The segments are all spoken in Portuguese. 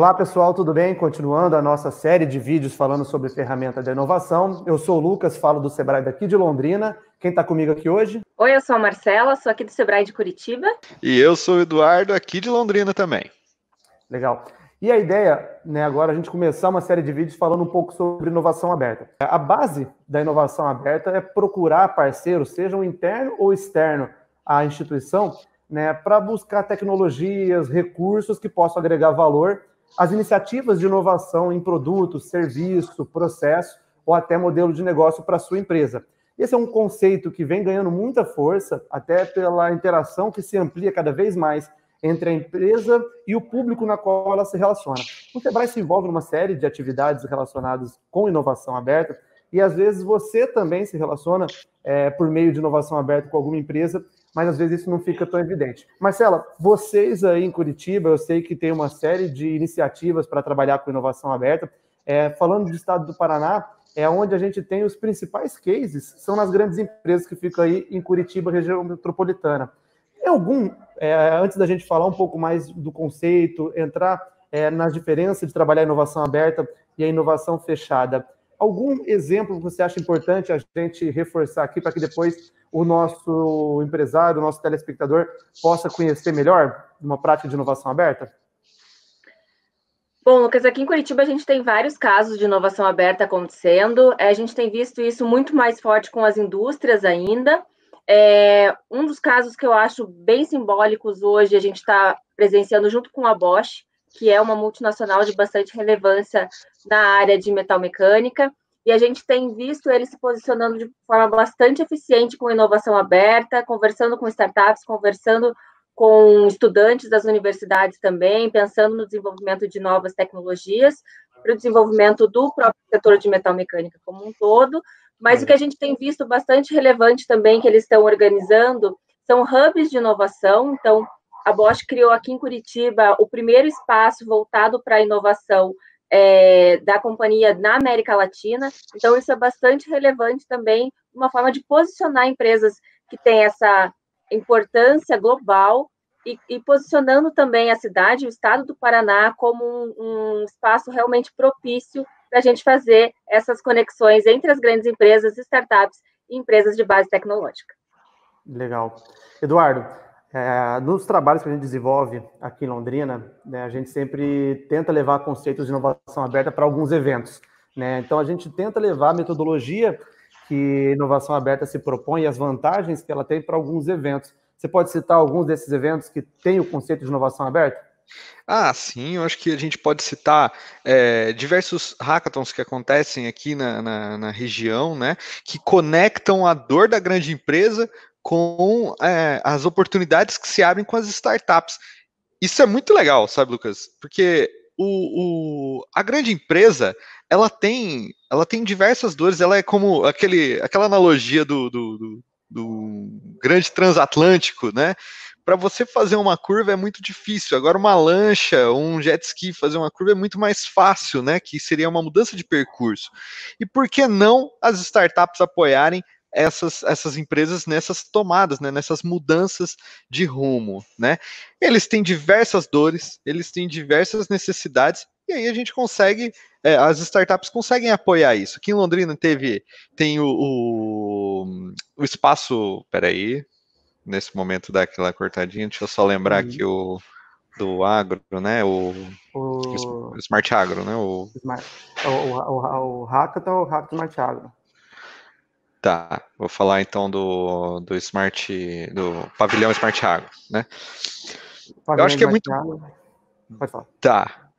Olá pessoal, tudo bem? Continuando a nossa série de vídeos falando sobre ferramenta de inovação. Eu sou o Lucas, falo do Sebrae daqui de Londrina. Quem está comigo aqui hoje? Oi, eu sou a Marcela, sou aqui do Sebrae de Curitiba. E eu sou o Eduardo, aqui de Londrina também. Legal. E a ideia, né, agora a gente começar uma série de vídeos falando um pouco sobre inovação aberta. A base da inovação aberta é procurar parceiros, sejam interno ou externo à instituição, né, para buscar tecnologias, recursos que possam agregar valor as iniciativas de inovação em produtos, serviço, processo ou até modelo de negócio para sua empresa. Esse é um conceito que vem ganhando muita força, até pela interação que se amplia cada vez mais entre a empresa e o público na qual ela se relaciona. O Sebrae se envolve numa série de atividades relacionadas com inovação aberta, e às vezes você também se relaciona é, por meio de inovação aberta com alguma empresa mas às vezes isso não fica tão evidente. Marcela, vocês aí em Curitiba, eu sei que tem uma série de iniciativas para trabalhar com inovação aberta. É, falando do estado do Paraná, é onde a gente tem os principais cases, são nas grandes empresas que ficam aí em Curitiba, região metropolitana. Tem algum, é, antes da gente falar um pouco mais do conceito, entrar é, nas diferenças de trabalhar a inovação aberta e a inovação fechada, algum exemplo que você acha importante a gente reforçar aqui para que depois o nosso empresário, o nosso telespectador possa conhecer melhor uma prática de inovação aberta? Bom, Lucas, aqui em Curitiba a gente tem vários casos de inovação aberta acontecendo. É, a gente tem visto isso muito mais forte com as indústrias ainda. É, um dos casos que eu acho bem simbólicos hoje, a gente está presenciando junto com a Bosch, que é uma multinacional de bastante relevância na área de metal mecânica, e a gente tem visto ele se posicionando de forma bastante eficiente com inovação aberta, conversando com startups, conversando com estudantes das universidades também, pensando no desenvolvimento de novas tecnologias, para o desenvolvimento do próprio setor de metal mecânica como um todo, mas o que a gente tem visto bastante relevante também que eles estão organizando são hubs de inovação, então a Bosch criou aqui em Curitiba o primeiro espaço voltado para a inovação é, da companhia na América Latina. Então, isso é bastante relevante também, uma forma de posicionar empresas que têm essa importância global e, e posicionando também a cidade, o estado do Paraná, como um, um espaço realmente propício para a gente fazer essas conexões entre as grandes empresas, startups e empresas de base tecnológica. Legal. Eduardo, é, nos trabalhos que a gente desenvolve aqui em Londrina, né, a gente sempre tenta levar conceitos de inovação aberta para alguns eventos. Né? Então, a gente tenta levar a metodologia que inovação aberta se propõe e as vantagens que ela tem para alguns eventos. Você pode citar alguns desses eventos que têm o conceito de inovação aberta? Ah, sim, eu acho que a gente pode citar é, diversos hackathons que acontecem aqui na, na, na, região, né, que conectam a dor da grande empresa com é, as oportunidades que se abrem com as startups. Isso é muito legal, sabe, Lucas? Porque o, o, a grande empresa ela tem ela tem diversas dores. Ela é como aquele, aquela analogia do, do, do, do grande transatlântico, né? Para você fazer uma curva é muito difícil. Agora, uma lancha, um jet ski fazer uma curva é muito mais fácil, né? Que seria uma mudança de percurso. E por que não as startups apoiarem essas, essas empresas nessas tomadas, né, nessas mudanças de rumo, né? Eles têm diversas dores, eles têm diversas necessidades, e aí a gente consegue, é, as startups conseguem apoiar isso. Aqui em Londrina teve, tem o, o, o espaço, peraí, nesse momento daquela cortadinha, deixa eu só lembrar uhum. que o do agro, né? O, o... Smart Agro, né? O, Smart, o, o, o, o Hackathon ou o Hackathon Smart Agro? Tá, vou falar então do, do Smart, do pavilhão Smart Agro, né? Pavilhão Eu acho que é muito. Pode falar. Tá.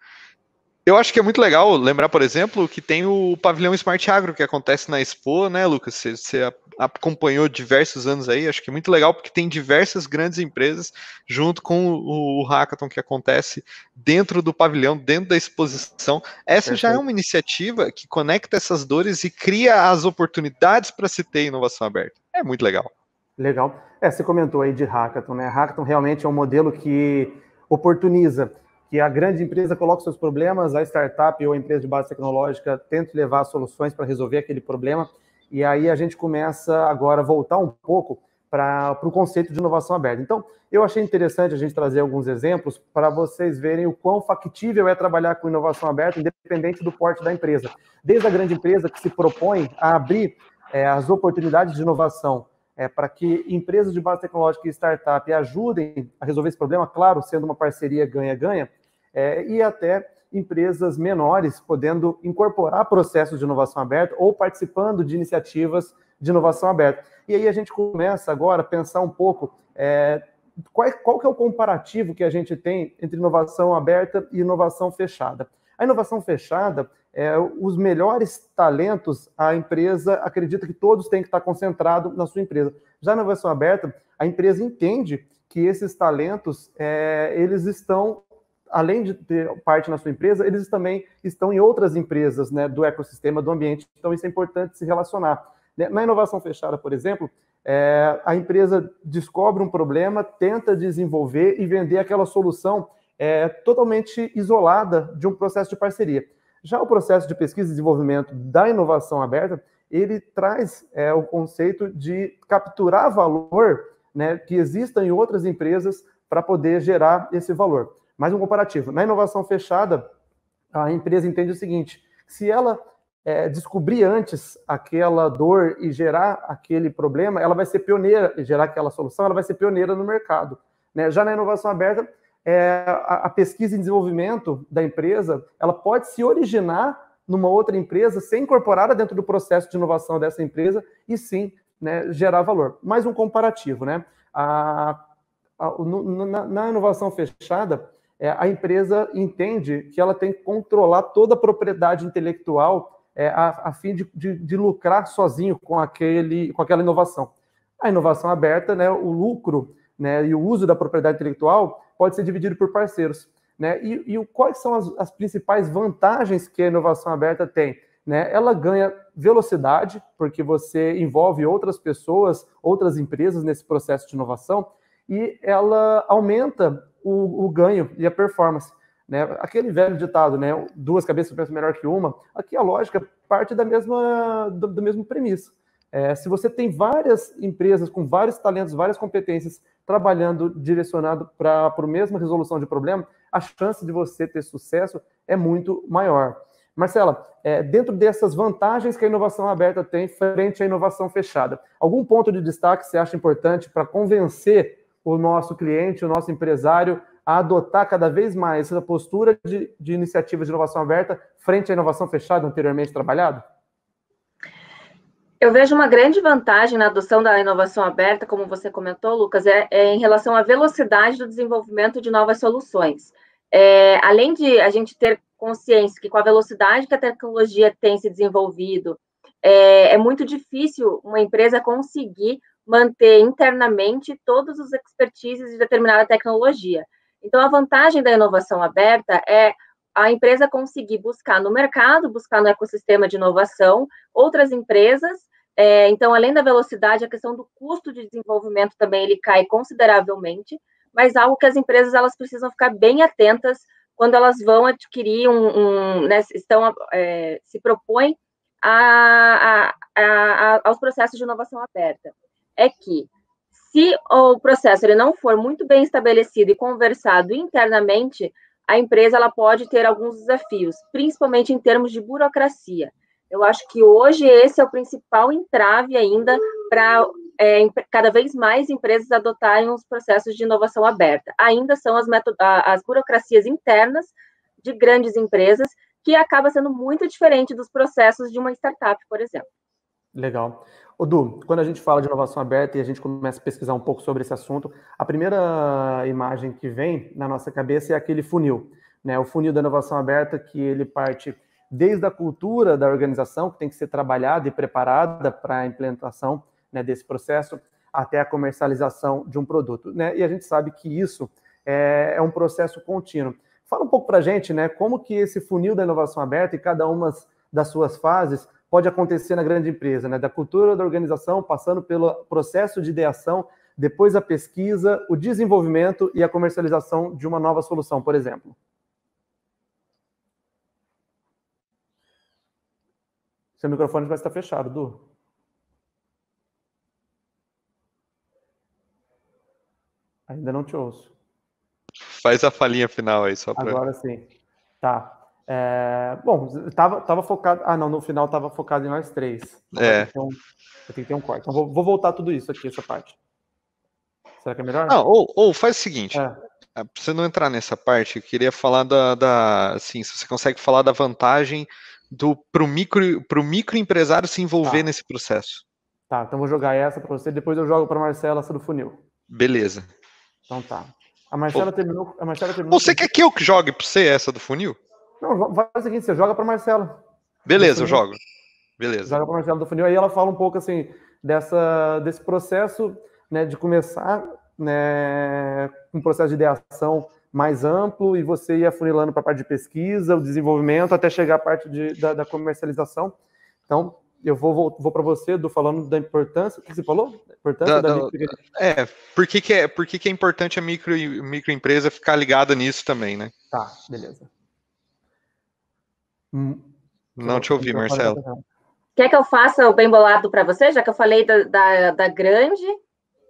Eu acho que é muito legal lembrar, por exemplo, que tem o pavilhão Smart Agro que acontece na Expo, né, Lucas? Você, você, acompanhou diversos anos aí, acho que é muito legal porque tem diversas grandes empresas junto com o, o hackathon que acontece dentro do pavilhão, dentro da exposição. Essa Perfeito. já é uma iniciativa que conecta essas dores e cria as oportunidades para se ter inovação aberta. É muito legal. Legal. É, você comentou aí de hackathon, né? Hackathon realmente é um modelo que oportuniza que a grande empresa coloque seus problemas, a startup ou a empresa de base tecnológica tente levar soluções para resolver aquele problema. E aí a gente começa agora a voltar um pouco para o conceito de inovação aberta. Então, eu achei interessante a gente trazer alguns exemplos para vocês verem o quão factível é trabalhar com inovação aberta, independente do porte da empresa. Desde a grande empresa que se propõe a abrir é, as oportunidades de inovação é, para que empresas de base tecnológica e startup ajudem a resolver esse problema, claro, sendo uma parceria ganha-ganha, é, e até empresas menores podendo incorporar processos de inovação aberta ou participando de iniciativas de inovação aberta. E aí a gente começa agora a pensar um pouco é, qual, qual que é o comparativo que a gente tem entre inovação aberta e inovação fechada. A inovação fechada, é, os melhores talentos, a empresa acredita que todos têm que estar concentrados na sua empresa. Já na inovação aberta, a empresa entende que esses talentos, é, eles estão além de ter parte na sua empresa, eles também estão em outras empresas né, do ecossistema, do ambiente. Então, isso é importante se relacionar. Né, na inovação fechada, por exemplo, é, a empresa descobre um problema, tenta desenvolver e vender aquela solução é, totalmente isolada de um processo de parceria. Já o processo de pesquisa e desenvolvimento da inovação aberta, ele traz é, o conceito de capturar valor né, que exista em outras empresas para poder gerar esse valor. Mais um comparativo. Na inovação fechada, a empresa entende o seguinte: se ela é, descobrir antes aquela dor e gerar aquele problema, ela vai ser pioneira e gerar aquela solução, ela vai ser pioneira no mercado. Né? Já na inovação aberta, é, a, a, pesquisa e desenvolvimento da empresa, ela pode se originar numa outra empresa, ser incorporada dentro do processo de inovação dessa empresa e sim né, gerar valor. Mais um comparativo, né? A, a, no, na, na inovação fechada, é, a empresa entende que ela tem que controlar toda a propriedade intelectual é, a, a, fim de, de, de, lucrar sozinho com, aquele, com aquela inovação. A inovação aberta, né, o lucro né, e o uso da propriedade intelectual pode ser dividido por parceiros. Né? E, e quais são as, as, principais vantagens que a inovação aberta tem? Né? Ela ganha velocidade, porque você envolve outras pessoas, outras empresas nesse processo de inovação, e ela aumenta o, o ganho e a performance. Né? Aquele velho ditado, né? Duas cabeças pensam melhor que uma. Aqui a lógica parte da mesma do, do mesmo premissa. É, se você tem várias empresas com vários talentos, várias competências trabalhando direcionado para a mesma resolução de problema, a chance de você ter sucesso é muito maior. Marcela, é, dentro dessas vantagens que a inovação aberta tem frente à inovação fechada, algum ponto de destaque você acha importante para convencer o nosso cliente, o nosso empresário, a adotar cada vez mais essa postura de, de iniciativa de inovação aberta frente à inovação fechada anteriormente trabalhada? Eu vejo uma grande vantagem na adoção da inovação aberta, como você comentou, Lucas, é, é em relação à velocidade do desenvolvimento de novas soluções. É, além de a gente ter consciência que com a velocidade que a tecnologia tem se desenvolvido, é, é muito difícil uma empresa conseguir manter internamente todos os expertises de determinada tecnologia. Então, a vantagem da inovação aberta é a empresa conseguir buscar no mercado, buscar no ecossistema de inovação, outras empresas. É, então, além da velocidade, a questão do custo de desenvolvimento também ele cai consideravelmente, mas algo que as empresas elas precisam ficar bem atentas quando elas vão adquirir um, um né, estão é, se propõem a, a, a, aos processos de inovação aberta é que se o processo ele não for muito bem estabelecido e conversado internamente, a empresa ela pode ter alguns desafios, principalmente em termos de burocracia. Eu acho que hoje esse é o principal entrave ainda para é, cada vez mais empresas adotarem os processos de inovação aberta. Ainda são as, as burocracias internas de grandes empresas que acaba sendo muito diferente dos processos de uma startup, por exemplo. Legal. O Du, quando a gente fala de inovação aberta e a gente começa a pesquisar um pouco sobre esse assunto, a primeira imagem que vem na nossa cabeça é aquele funil, né? O funil da inovação aberta que ele parte desde a cultura da organização, que tem que ser trabalhada e preparada para a implementação né, desse processo, até a comercialização de um produto, né? E a gente sabe que isso é, é um processo contínuo. Fala um pouco para a gente, né? Como que esse funil da inovação aberta e cada uma das suas fases pode acontecer na grande empresa, né? Da cultura da organização, passando pelo processo de ideação, depois a pesquisa, o desenvolvimento e a comercialização de uma nova solução, por exemplo. Seu microfone vai estar fechado, Du. Ainda não te ouço. Faz a falinha final aí, só para. Agora sim. Tá. É, bom, tava, tava focado. Ah, não, no final tava focado em nós três. É. Então, eu tenho que ter um corte. Então, vou, vou voltar tudo isso aqui, essa parte. Será que é melhor? Não, ou, ou faz o seguinte. É. ah, Pra você não entrar nessa parte, eu queria falar da, da. Assim, se você consegue falar da vantagem do pro micro, pro microempresário se envolver Tá. nesse processo. Tá, então vou jogar essa para você, depois eu jogo para Marcela essa do funil. Beleza. Então tá. A Marcela terminou. A Marcela terminou. Você quer que eu que jogue pra você essa do funil? Não, faz o seguinte, você joga para Marcela. Beleza, eu jogo. Beleza. Joga para Marcela do funil, aí ela fala um pouco assim dessa desse processo, né, de começar, né, um processo de ideação mais amplo e você ir afunilando para a parte de pesquisa, o desenvolvimento, até chegar à parte de, da, da comercialização. Então, eu vou, vou, vou para você, do falando da importância. O que você falou? Importância Da- da, da- micro- É, por que, que é, por que, que é importante a micro, microempresa ficar ligada nisso também, né? Tá, beleza. Hum, Não te ouvi, Marcelo. Quer que eu faça o bem bolado para você, já que eu falei da, da, da grande?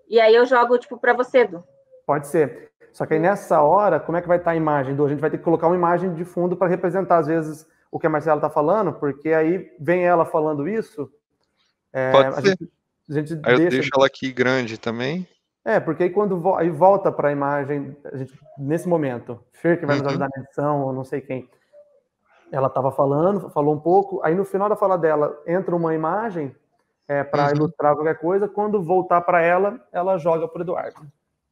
E aí eu jogo, tipo, para você, Du. Pode ser. Só que aí nessa hora, como é que vai estar a imagem? Du? A gente vai ter que colocar uma imagem de fundo para representar, às vezes, o que a Marcela está falando, porque aí vem ela falando isso. é, Pode a ser. gente, a gente Aí eu deixa. deixo ela aqui grande também. É, porque aí quando vo- aí volta para a imagem, a gente, nesse momento, Fer, que vai nos Uhum. ajudar na edição, ou não sei quem, ela estava falando, falou um pouco, aí no final da fala dela entra uma imagem para Uhum. ilustrar qualquer coisa, quando voltar para ela, ela joga para o Eduardo. Du,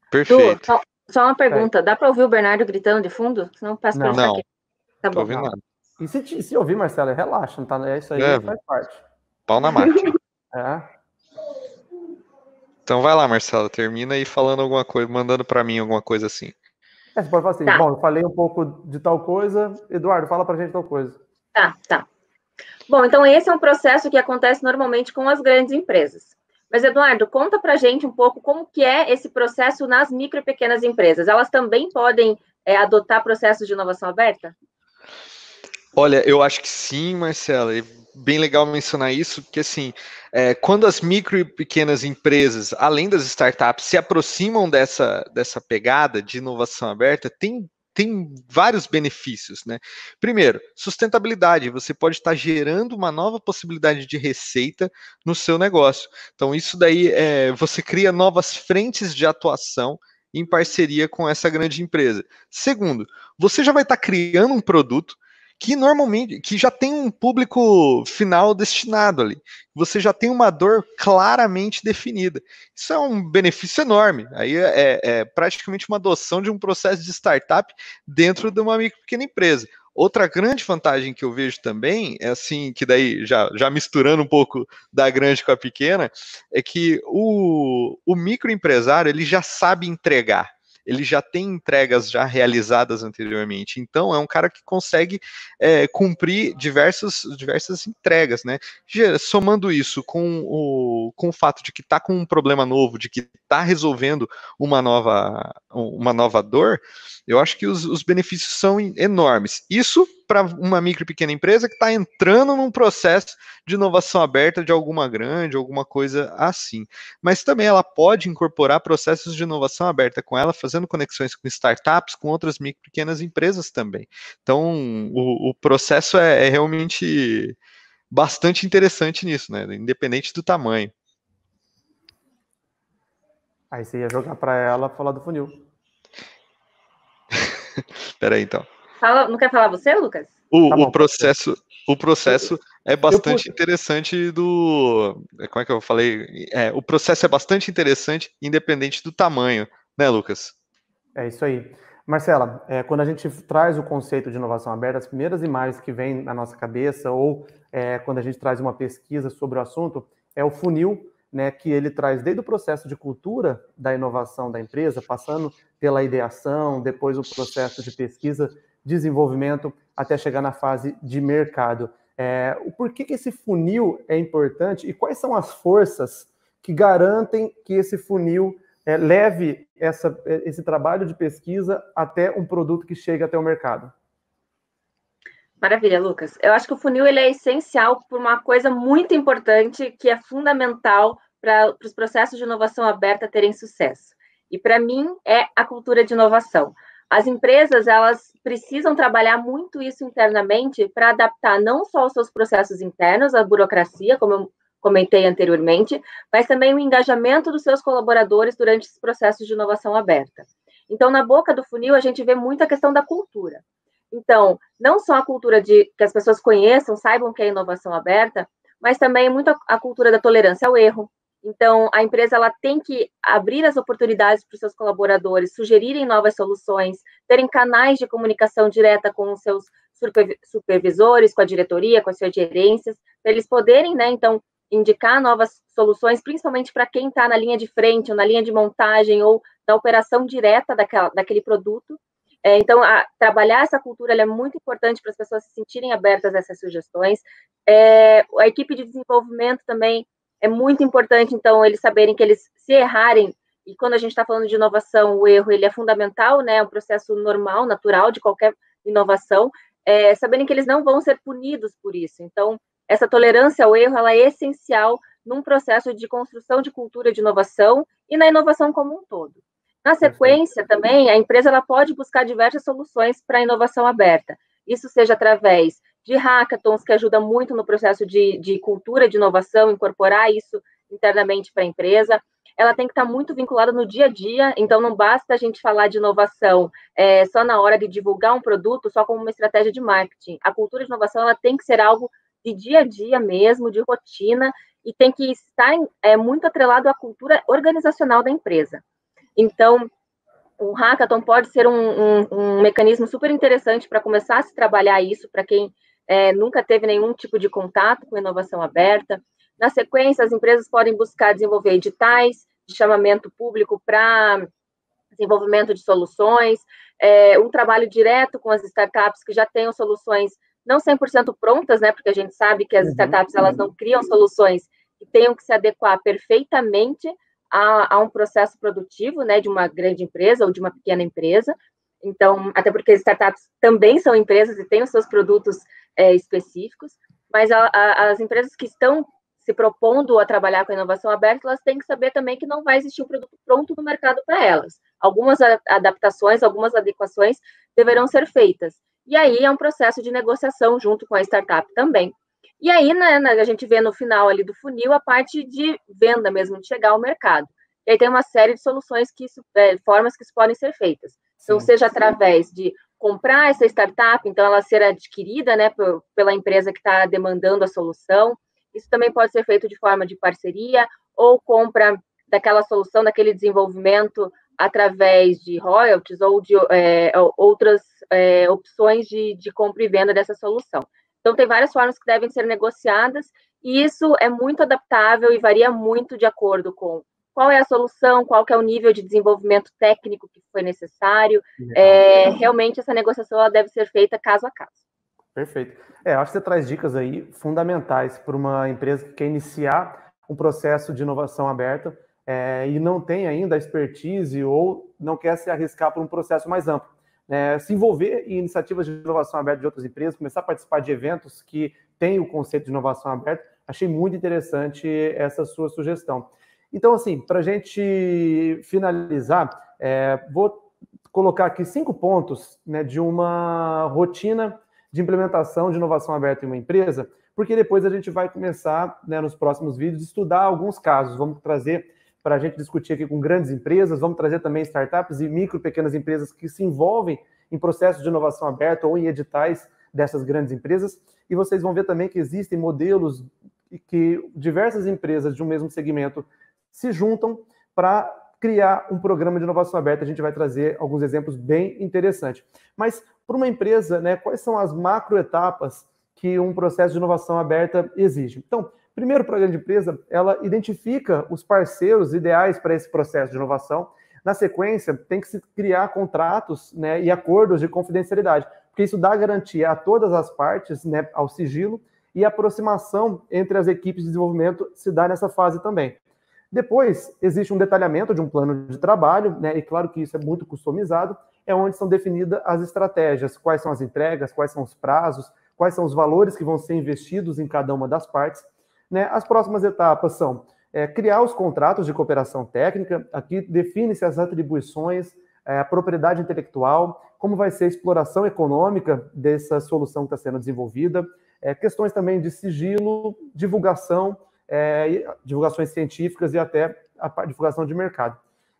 Perfeito. só, só uma pergunta. Dá para ouvir o Bernardo gritando de fundo? Senão eu peço para Não. ficar Não. aqui. Tá bom. ouvindo nada. E se, te- se ouvir, Marcela, relaxa, não tá? É isso aí, É. faz parte. Pau na máquina. É. Então vai lá, Marcelo, termina aí falando alguma coisa, mandando pra mim alguma coisa assim. É, você pode falar assim, Tá. bom, eu falei um pouco de tal coisa, Eduardo, fala pra gente tal coisa. Tá, tá. Bom, então esse é um processo que acontece normalmente com as grandes empresas. Mas, Eduardo, conta pra gente um pouco como que é esse processo nas micro e pequenas empresas. Elas também podem é, adotar processos de inovação aberta? Olha, eu acho que sim, Marcelo. É bem legal mencionar isso, porque assim, é, quando as micro e pequenas empresas, além das startups, se aproximam dessa, dessa pegada de inovação aberta, tem, tem vários benefícios, né? Primeiro, sustentabilidade. Você pode estar gerando uma nova possibilidade de receita no seu negócio. Então, isso daí é, você cria novas frentes de atuação em parceria com essa grande empresa. Segundo, você já vai estar criando um produto que normalmente que já tem um público final destinado ali. Você já tem uma dor claramente definida. Isso é um benefício enorme. Aí é, é- é praticamente uma adoção de um processo de startup dentro de uma micro pequena empresa. Outra grande vantagem que eu vejo também é assim, que daí já, já misturando um pouco da grande com a pequena, é que o, o microempresário ele já sabe entregar ele já tem entregas já realizadas anteriormente. Então, é um cara que consegue é, cumprir diversos, diversas entregas, né? Somando isso com o, com o fato de que está com um problema novo, de que está resolvendo uma nova, uma nova dor, eu acho que os, os benefícios são en- enormes. Isso para uma micro e pequena empresa que está entrando num processo de inovação aberta de alguma grande, alguma coisa assim mas também ela pode incorporar processos de inovação aberta com ela, fazendo conexões com startups, com outras micro e pequenas empresas também. Então, o, o processo é, é realmente bastante interessante nisso, né? Independente do tamanho. Aí você ia jogar pra ela falar do funil. Espera aí, então. Fala, não quer falar você, Lucas? O, Tá o bom, pode processo, o processo é bastante interessante do. Como é que eu falei? É, o processo é bastante interessante, independente do tamanho, né, Lucas? É isso aí. Marcela, é, quando a gente traz o conceito de inovação aberta, as primeiras imagens que vêm na nossa cabeça, ou é, quando a gente traz uma pesquisa sobre o assunto, é o funil, né, que ele traz desde o processo de cultura da inovação da empresa, passando pela ideação, depois o processo de pesquisa, desenvolvimento, até chegar na fase de mercado. É, o porquê que esse funil é importante e quais são as forças que garantem que esse funil é, leve essa, esse trabalho de pesquisa até um produto que chegue até o mercado. Maravilha, Lucas. Eu acho que o funil ele é essencial por uma coisa muito importante que é fundamental para os processos de inovação aberta terem sucesso, E para mim é a cultura de inovação. As empresas elas precisam trabalhar muito isso internamente para adaptar não só os seus processos internos, a burocracia, como eu comentei anteriormente, mas também o engajamento dos seus colaboradores durante esses processos de inovação aberta. Então, na boca do funil, a gente vê muito a questão da cultura. Então, não só a cultura de que as pessoas conheçam, saibam que é inovação aberta, mas também muito a, a cultura da tolerância ao erro. Então, a empresa ela tem que abrir as oportunidades para os seus colaboradores, sugerirem novas soluções, terem canais de comunicação direta com os seus supervisores, com a diretoria, com as suas gerências, para eles poderem, né, então, indicar novas soluções, principalmente para quem está na linha de frente, ou na linha de montagem, ou da operação direta daquela, daquele produto, é, então, a, trabalhar essa cultura é muito importante para as pessoas se sentirem abertas a essas sugestões. É, a equipe de desenvolvimento também é muito importante, então, eles saberem que eles, se errarem, e quando a gente está falando de inovação, o erro ele é fundamental, né? É um processo normal, natural de qualquer inovação, é, saberem que eles não vão ser punidos por isso. Então, essa tolerância ao erro ela é essencial num processo de construção de cultura de inovação e na inovação como um todo. Na sequência, também, a empresa ela pode buscar diversas soluções para a inovação aberta. Isso seja através de hackathons, que ajuda muito no processo de, de cultura de inovação, incorporar isso internamente para a empresa. Ela tem que estar muito vinculada no dia a dia, então não basta a gente falar de inovação é, só na hora de divulgar um produto, só como uma estratégia de marketing. A cultura de inovação ela tem que ser algo de dia a dia mesmo, de rotina, e tem que estar é, muito atrelado à cultura organizacional da empresa. Então, o hackathon pode ser um, um, um mecanismo super interessante para começar a se trabalhar isso para quem é, nunca teve nenhum tipo de contato com inovação aberta. Na sequência, as empresas podem buscar desenvolver editais de chamamento público para desenvolvimento de soluções, é, um trabalho direto com as startups que já tenham soluções não 100% prontas, né, porque a gente sabe que as uhum. startups elas não criam soluções que tenham que se adequar perfeitamente a, a, um processo produtivo, né, de uma grande empresa ou de uma pequena empresa. Então, até porque as startups também são empresas e têm os seus produtos é, específicos, mas a, a, as empresas que estão se propondo a trabalhar com a inovação aberta, elas têm que saber também que não vai existir um produto pronto no mercado para elas. Algumas adaptações, algumas adequações deverão ser feitas. E aí é um processo de negociação junto com a startup também. E aí, né, a gente vê no final ali do funil a parte de venda mesmo, de chegar ao mercado. E aí tem uma série de soluções que isso, é, formas que isso podem ser feitas. Então, Sim. seja através de comprar essa startup, então ela ser adquirida, né, pela empresa que está demandando a solução. Isso também pode ser feito de forma de parceria ou compra daquela solução, daquele desenvolvimento através de royalties ou de é, outras é, opções de, de compra e venda dessa solução. Então, tem várias formas que devem ser negociadas, e isso é muito adaptável e varia muito de acordo com qual é a solução, qual é o nível de desenvolvimento técnico que foi necessário. É, realmente, essa negociação ela deve ser feita caso a caso. Perfeito. É, acho que você traz dicas aí fundamentais para uma empresa que quer iniciar um processo de inovação aberta é, e não tem ainda a expertise ou não quer se arriscar por um processo mais amplo é, se envolver em iniciativas de inovação aberta de outras empresas, começar a participar de eventos que têm o conceito de inovação aberta. Achei muito interessante essa sua sugestão. Então, assim, para a gente finalizar, é, vou colocar aqui cinco pontos né, de uma rotina de implementação de inovação aberta em uma empresa, porque depois a gente vai começar, né, nos próximos vídeos, estudar alguns casos. Vamos trazer para a gente discutir aqui com grandes empresas, vamos trazer também startups e micro, pequenas empresas que se envolvem em processos de inovação aberta ou em editais dessas grandes empresas, e vocês vão ver também que existem modelos que diversas empresas de um mesmo segmento se juntam para criar um programa de inovação aberta. A gente vai trazer alguns exemplos bem interessantes. Mas para uma empresa, né, quais são as macroetapas que um processo de inovação aberta exige? Então, Primeiro, para a grande empresa, ela identifica os parceiros ideais para esse processo de inovação. Na sequência, tem que se criar contratos né, e acordos de confidencialidade, porque isso dá garantia a todas as partes, né, ao sigilo, e a aproximação entre as equipes de desenvolvimento se dá nessa fase também. Depois, existe um detalhamento de um plano de trabalho, né, e claro que isso é muito customizado, é onde são definidas as estratégias, quais são as entregas, quais são os prazos, quais são os valores que vão ser investidos em cada uma das partes. Né? As próximas etapas são é, criar os contratos de cooperação técnica, aqui define-se as atribuições, é, a propriedade intelectual, como vai ser a exploração econômica dessa solução que está sendo desenvolvida, é, questões também de sigilo, divulgação, é, divulgações científicas e até a divulgação de mercado.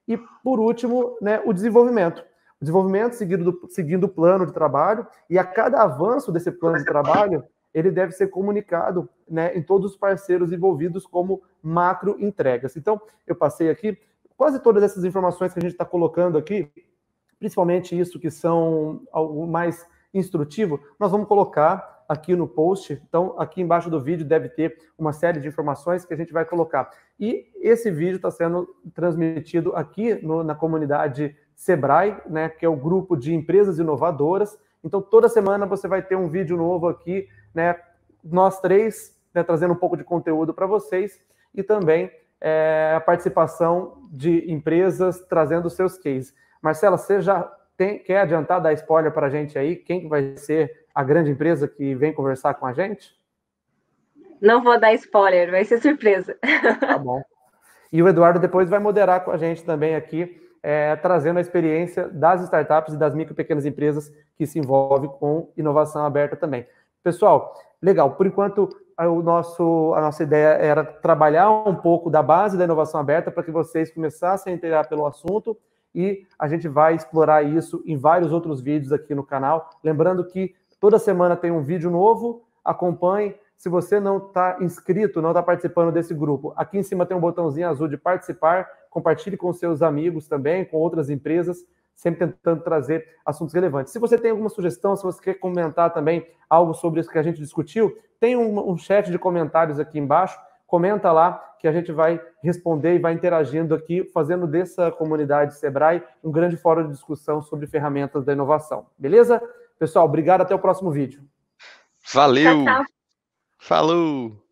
E, por último, né, o desenvolvimento. O desenvolvimento seguindo, do, seguindo o plano de trabalho, e a cada avanço desse plano de trabalho, ele deve ser comunicado né, em todos os parceiros envolvidos como macro entregas. Então, eu passei aqui quase todas essas informações que a gente está colocando aqui, principalmente isso que são algo mais instrutivo, nós vamos colocar aqui no post. Então, aqui embaixo do vídeo deve ter uma série de informações que a gente vai colocar. E esse vídeo está sendo transmitido aqui no, na comunidade Sebrae, né, que é o grupo de empresas inovadoras. Então, toda semana você vai ter um vídeo novo aqui, né, nós três, né, trazendo um pouco de conteúdo para vocês e também é, a participação de empresas trazendo seus cases. Marcela, você já tem, quer adiantar, dar spoiler para a gente aí? Quem vai ser a grande empresa que vem conversar com a gente? Não vou dar spoiler, vai ser surpresa. Tá bom. E o Eduardo depois vai moderar com a gente também aqui, é, trazendo a experiência das startups e das micro e pequenas empresas que se envolvem com inovação aberta também. Pessoal, legal. Por enquanto, o nosso, a nossa ideia era trabalhar um pouco da base da inovação aberta para que vocês começassem a entender pelo assunto e a gente vai explorar isso em vários outros vídeos aqui no canal. Lembrando que toda semana tem um vídeo novo, acompanhe. Se você não está inscrito, não está participando desse grupo, aqui em cima tem um botãozinho azul de participar, compartilhe com seus amigos também, com outras empresas, sempre tentando trazer assuntos relevantes. Se você tem alguma sugestão, se você quer comentar também algo sobre isso que a gente discutiu, tem um, um chat de comentários aqui embaixo comenta lá que a gente vai responder e vai interagindo aqui, fazendo dessa comunidade Sebrae um grande fórum de discussão sobre ferramentas da inovação. Beleza? Pessoal, obrigado, até o próximo vídeo. Valeu! Tchau, tchau. Falou!